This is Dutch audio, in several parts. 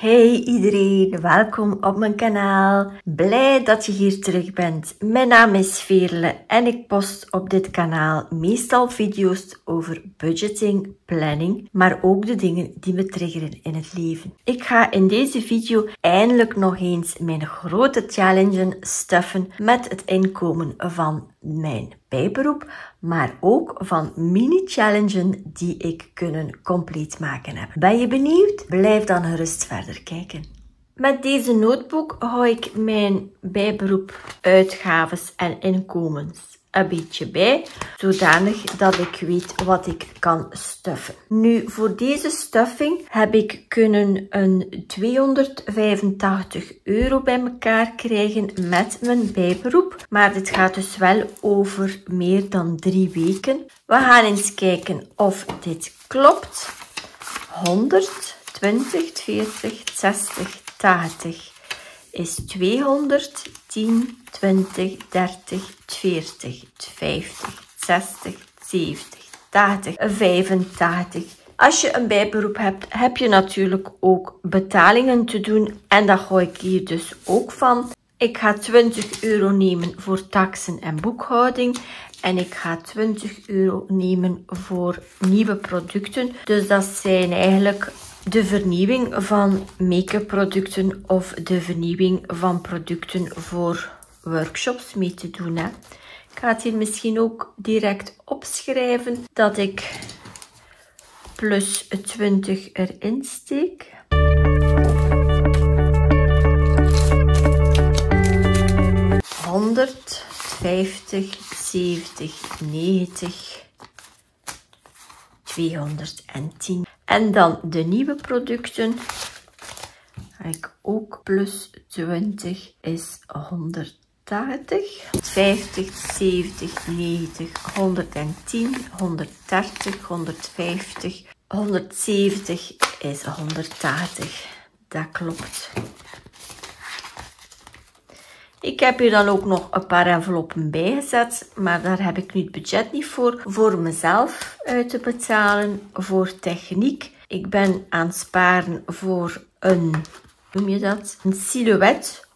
Hey iedereen, welkom op mijn kanaal. Blij dat je hier terug bent. Mijn naam is Veerle en ik post op dit kanaal meestal video's over budgeting, planning, maar ook de dingen die me triggeren in het leven. Ik ga in deze video eindelijk nog eens mijn grote challenge stuffen met het inkomen van mijn bijberoep, maar ook van mini-challenges die ik kunnen compleet maken heb. Ben je benieuwd? Blijf dan gerust verder kijken. Met deze notebook hou ik mijn bijberoep, uitgaves en inkomens een beetje bij, zodanig dat ik weet wat ik kan stuffen. Nu, voor deze stuffing heb ik kunnen een 285 euro bij elkaar krijgen met mijn bijberoep. Maar dit gaat dus wel over meer dan drie weken. We gaan eens kijken of dit klopt. 100, 20, 40, 60, 80 is 200, 10, 20, 30, 40, 50, 60, 70, 80, 85. Als je een bijberoep hebt, heb je natuurlijk ook betalingen te doen. En dat gooi ik hier dus ook van. Ik ga 20 euro nemen voor taxen en boekhouding. En ik ga 20 euro nemen voor nieuwe producten. Dus dat zijn eigenlijk de vernieuwing van make-up producten of de vernieuwing van producten voor workshops mee te doen. Hè. Ik ga het hier misschien ook direct opschrijven dat ik plus 20 erin steek. Honderd, vijftig, zeventig, negentig, tweehonderdtien. En dan de nieuwe producten. Ik ook plus 20 is 180. 50, 70, 90, 110, 130, 150, 170 is 180. Dat klopt. Ik heb hier dan ook nog een paar enveloppen bijgezet, maar daar heb ik nu het budget niet voor. Voor mezelf uit te betalen, voor techniek. Ik ben aan het sparen voor een, noem je dat, een silhouet.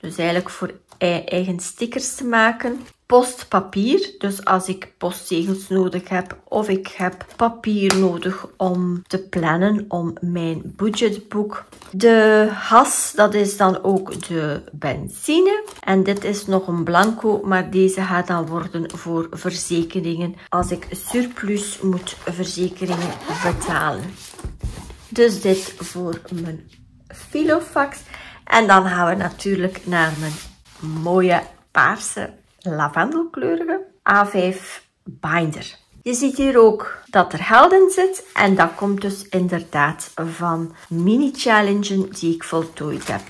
Dus eigenlijk voor eigen stickers te maken postpapier. Dus als ik postzegels nodig heb of ik heb papier nodig om te plannen om mijn budgetboek. De has, dat is dan ook de benzine. En dit is nog een blanco, maar deze gaat dan worden voor verzekeringen als ik surplus moet verzekeringen betalen. Dus dit voor mijn filofax. En dan gaan we natuurlijk naar mijn mooie paarse lavendelkleurige A5 binder. Je ziet hier ook dat er geld in zit en dat komt dus inderdaad van mini-challenges die ik voltooid heb.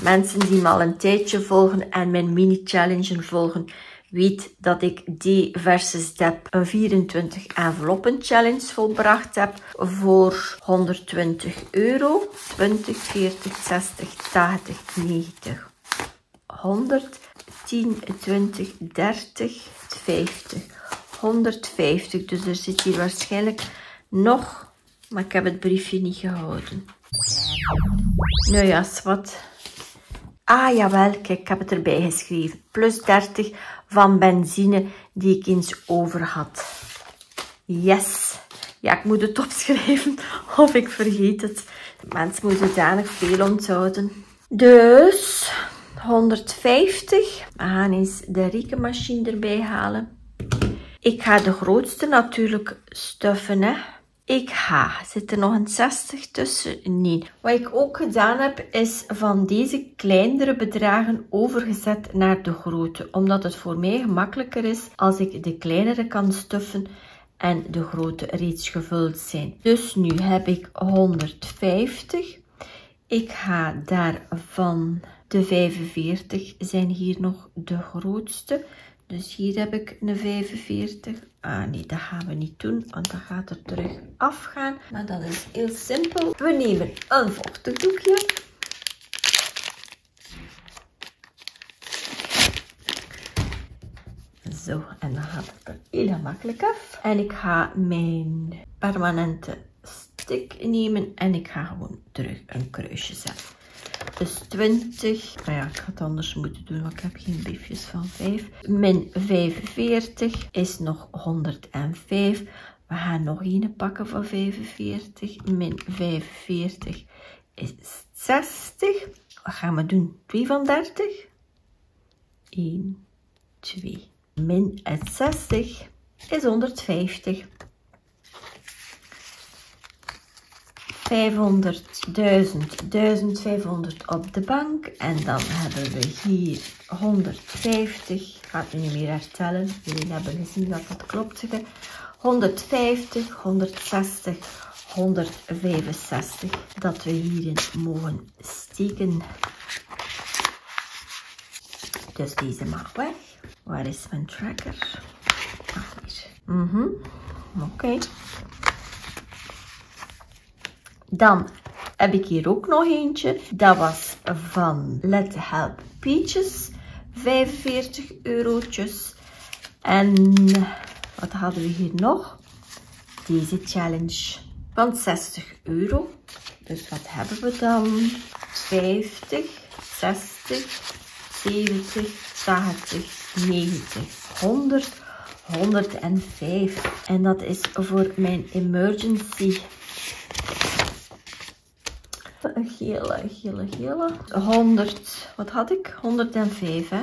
Mensen die me al een tijdje volgen en mijn mini-challenge volgen, weet dat ik die versus step een 24 enveloppen challenge volbracht heb voor 120 euro. 20, 40, 60, 80, 90, 100 10, 20, 30, 50, 150. Dus er zit hier waarschijnlijk nog, maar ik heb het briefje niet gehouden. Nou ja, wat. Ah, jawel, kijk, ik heb het erbij geschreven. Plus 30 van benzine die ik eens over had. Yes. Ja, ik moet het opschrijven of ik vergeet het. Mensen moeten danig veel onthouden. Dus, 150. We gaan eens de rekenmachine erbij halen. Ik ga de grootste natuurlijk stuffen. Hè. Ik ga. Zit er nog een 60 tussen? Nee. Wat ik ook gedaan heb, is van deze kleinere bedragen overgezet naar de grote. Omdat het voor mij gemakkelijker is als ik de kleinere kan stuffen en de grote reeds gevuld zijn. Dus nu heb ik 150. Ik ga daarvan de 45 zijn hier nog de grootste. Dus hier heb ik een 45. Ah nee, dat gaan we niet doen, want dan gaat er terug afgaan. Maar dat is heel simpel. We nemen een vochtig doekje. Zo, en dan gaat het er heel makkelijk af. En ik ga mijn permanente tik nemen en ik ga gewoon terug een kruisje zetten. Dus 20, maar ja, ik ga het anders moeten doen, want ik heb geen briefjes van 5. Min 45 is nog 105. We gaan nog een pakken van 45. Min 45 is 60. Wat gaan we doen? 2 van 30? 1, 2. Min 60 is 150. 500, 1000, 1500 op de bank. En dan hebben we hier 150. Ik ga het nu niet meer hertellen. Jullie hebben gezien dat dat klopt. 150, 160, 165. Dat we hierin mogen steken. Dus deze mag weg. Waar is mijn tracker? Ah, hier. Mhm. Oké. Dan heb ik hier ook nog eentje. Dat was van Let Help Peaches. 45 eurotjes. En wat hadden we hier nog? Deze challenge van 60 euro. Dus wat hebben we dan? 50, 60, 70, 80, 90, 100, 105. En dat is voor mijn emergency een gele, gele, gele. 100, wat had ik? 105, hè?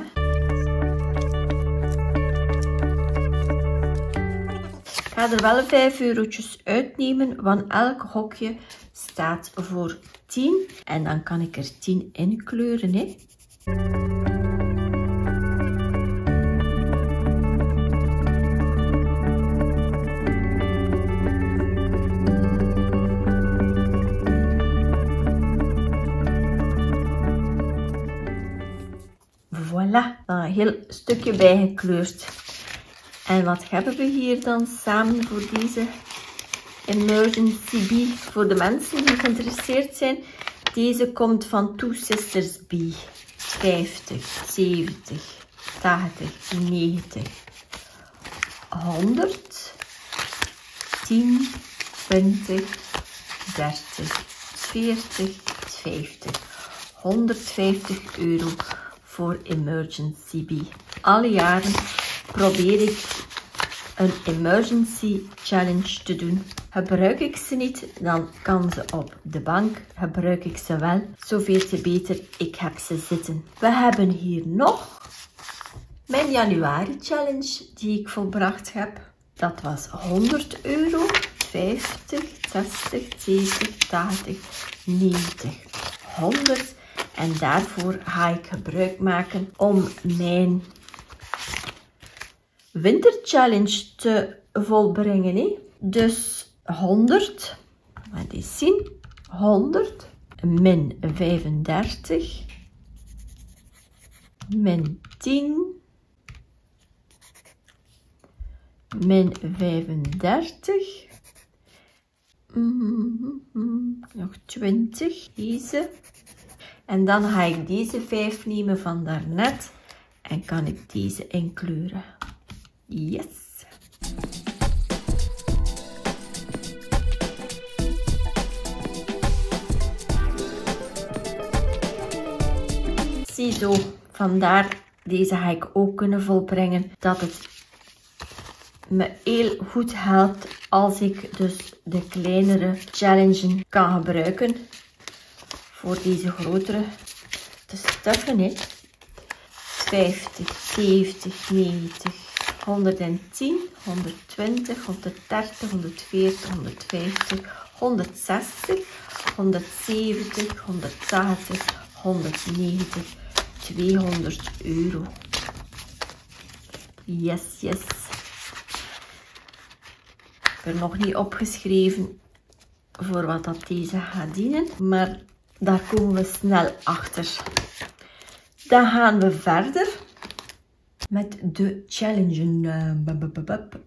Ik ga er wel 5 eurotjes uitnemen, want elk hokje staat voor 10. En dan kan ik er 10 in kleuren, hè? Een heel stukje bijgekleurd. En wat hebben we hier dan samen voor deze Emergency Bee? Voor de mensen die geïnteresseerd zijn. Deze komt van Two Sisters Bee. 50, 70, 80, 90, 100, 10, 20, 30, 40, 50, 150 euro voor Emergency Bee. Alle jaren probeer ik een Emergency Challenge te doen. Gebruik ik ze niet, dan kan ze op de bank. Gebruik ik ze wel, zoveel te beter. Ik heb ze zitten. We hebben hier nog mijn januari challenge die ik volbracht heb. Dat was 100 euro, 50, 60, 70, 80, 90, 100 en daarvoor ga ik gebruik maken om mijn winterchallenge te volbrengen. Hè? Dus 100, wat is zien? 100 min 35 min 10 min 35 mm nog 20 deze en dan ga ik deze vijf nemen van daarnet en kan ik deze inkleuren. Yes! Ziezo, vandaar deze ga ik ook kunnen volbrengen dat het me heel goed helpt als ik dus de kleinere challenges kan gebruiken voor deze grotere te stuffen. Hè. 50, 70, 90, 110, 120, 130, 140, 150, 160, 170, 180, 190, 200 euro. Yes, yes. Ik heb er nog niet opgeschreven voor wat dat deze gaat dienen, maar daar komen we snel achter. Dan gaan we verder met de challenge.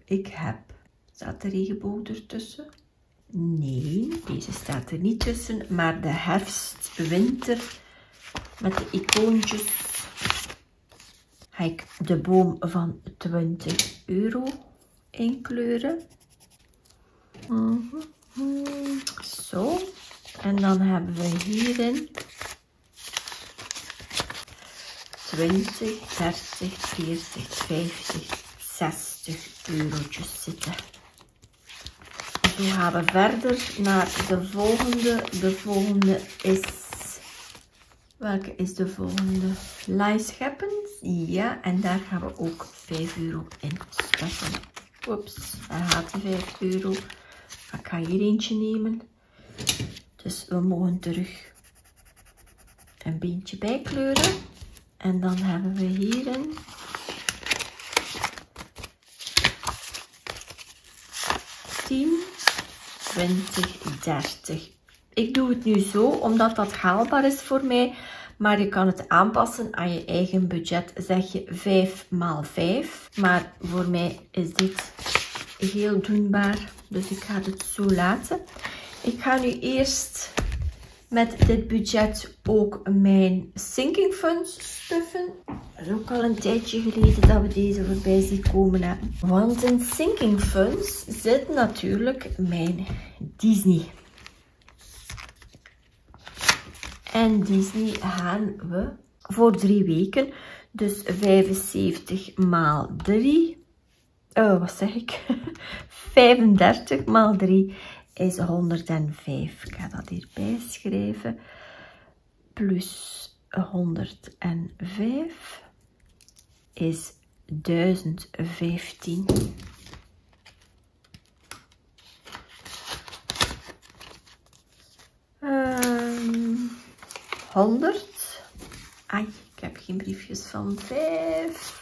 Ik heb... Staat de regenboog ertussen? Nee, deze staat er niet tussen. Maar de herfst, winter met de icoontjes ga ik de boom van 20 euro inkleuren. Mm zo. En dan hebben we hierin 20, 30, 40, 50, 60 eurotjes zitten. We gaan verder naar de volgende. De volgende is... Welke is de volgende? Lice Happens. Ja, en daar gaan we ook 5 euro in stoppen. Oeps, daar gaat die 5 euro. Ik ga hier eentje nemen. Dus we mogen terug een beentje bijkleuren. En dan hebben we hierin 10, 20, 30. Ik doe het nu zo omdat dat haalbaar is voor mij. Maar je kan het aanpassen aan je eigen budget. Zeg je 5 maal 5. Maar voor mij is dit heel doenbaar. Dus ik ga het zo laten. Ik ga nu eerst met dit budget ook mijn sinking funds stuffen. Het is ook al een tijdje geleden dat we deze voorbij zien komen hebben. Want in sinking funds zit natuurlijk mijn Disney. En Disney gaan we voor drie weken. Dus 75 maal 3. Oh, wat zeg ik? 35 maal 3 is 105. Ik ga dat hierbij schrijven. Plus 105 is 1015. Um, 100. Ai, ik heb geen briefjes van 5.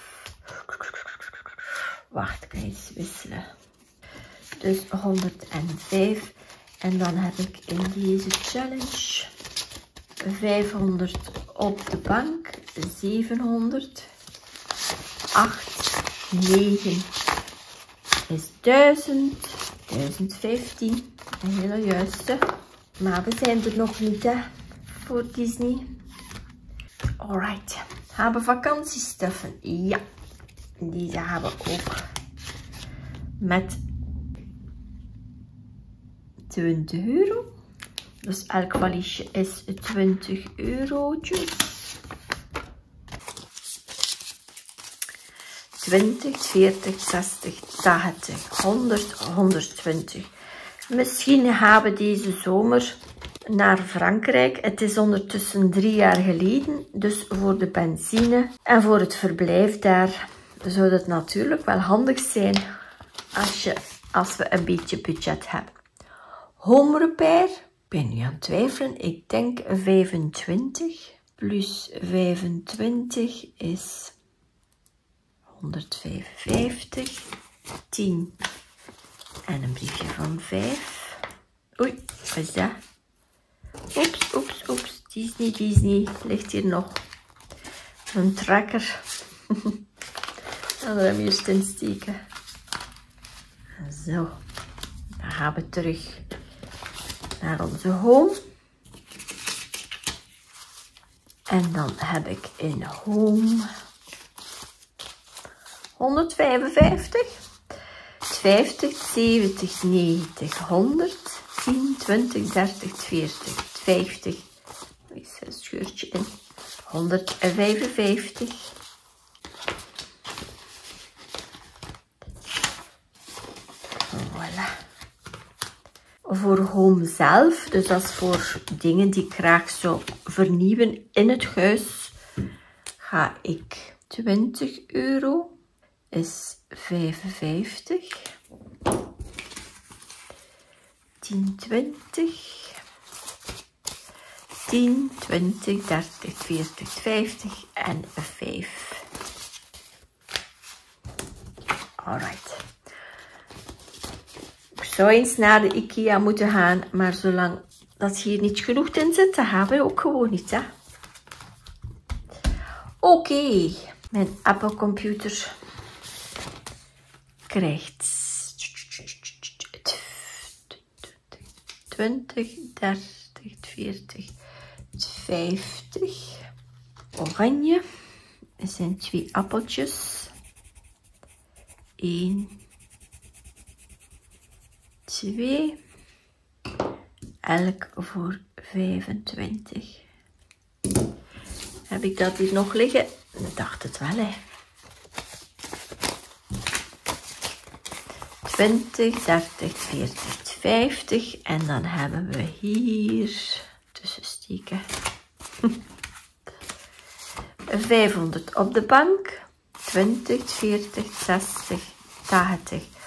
Wacht, ik ga eens wisselen. Dus 105. En dan heb ik in deze challenge 500 op de bank, 700, 8, 9 is 1000, 1015, een hele juiste. Maar we zijn er nog niet hè, voor Disney. Alright, hebben vakantiestuffen? Ja, deze hebben we ook met 20 euro. Dus elk valiesje is 20 eurotjes. 20, 40, 60, 80, 100, 120. Misschien gaan we deze zomer naar Frankrijk. Het is ondertussen drie jaar geleden. Dus voor de benzine en voor het verblijf daar zou het natuurlijk wel handig zijn als, je, als we een beetje budget hebben. Home repair, ben nu aan het twijfelen. Ik denk 25 plus 25 is 155. 10 en een briefje van 5. Oei, wat is dat? Oeps, oeps, oeps. Disney, Disney. Ligt hier nog een tracker. en hem juist insteken. Zo. Dan gaan we terug naar onze home. En dan heb ik in home 155, 50, 70, 90, 100, 10, 20, 30, 40, 50. Er is een in. 155. Voor home zelf, dus dat is voor dingen die ik graag zou vernieuwen in het huis, ga ik 20 euro is 55. 10, 20. 10, 20, 30, 40, 50 en 5. Alright zou eens naar de Ikea moeten gaan, maar zolang dat hier niet genoeg in zit, dan gaan we ook gewoon niet. Oké, mijn Apple computer krijgt 20, 30, 40, 50. Oranje. Er zijn twee appeltjes. 1, 2, elk voor 25. Heb ik dat hier nog liggen? Ik dacht het wel, hè. 20, 30, 40, 50. En dan hebben we hier, tussen steken, 500 op de bank. 20, 40, 60, 80.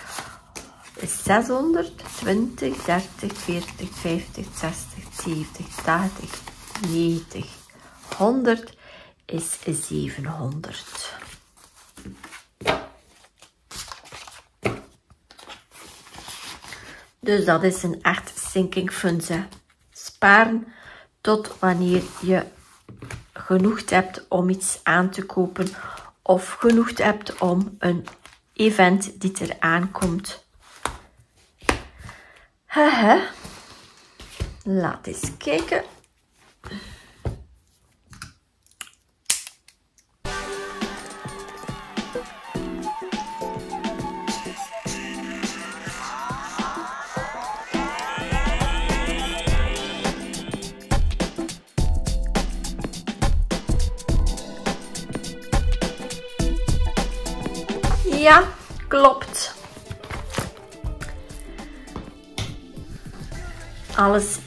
600, 20, 30, 40, 50, 60, 70, 80, 90. 100 is 700. Dus dat is een echt sinking fund. Sparen tot wanneer je genoeg hebt om iets aan te kopen of genoeg hebt om een event die er aankomt. Haha. Laat eens kijken.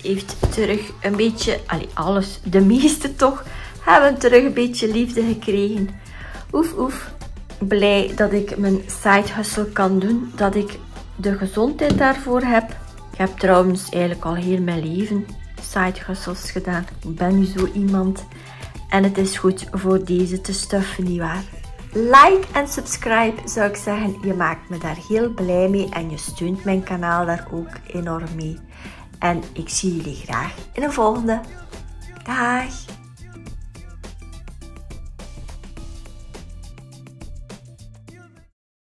Heeft terug een beetje, allee, alles, de meeste toch, hebben terug een beetje liefde gekregen. Oef, oef. Blij dat ik mijn side hustle kan doen, dat ik de gezondheid daarvoor heb. Ik heb trouwens eigenlijk al heel mijn leven side hustles gedaan. Ik ben nu zo iemand. En het is goed voor deze te stuffen, nietwaar? Like en subscribe zou ik zeggen. Je maakt me daar heel blij mee en je steunt mijn kanaal daar ook enorm mee. En ik zie jullie graag in een volgende. Dag!